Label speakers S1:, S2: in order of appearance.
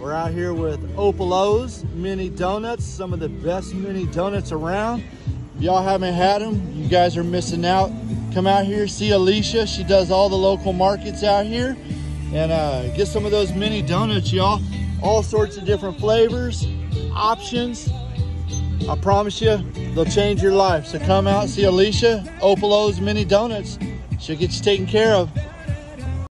S1: We're out here with Opal O's Mini Donuts, some of the best mini donuts around. Y'all haven't had them, you guys are missing out. Come out here, see Alicia. She does all the local markets out here. And uh, get some of those mini donuts, y'all. All sorts of different flavors, options. I promise you, they'll change your life. So come out, see Alicia, Opal O's Mini Donuts. She'll get you taken care of.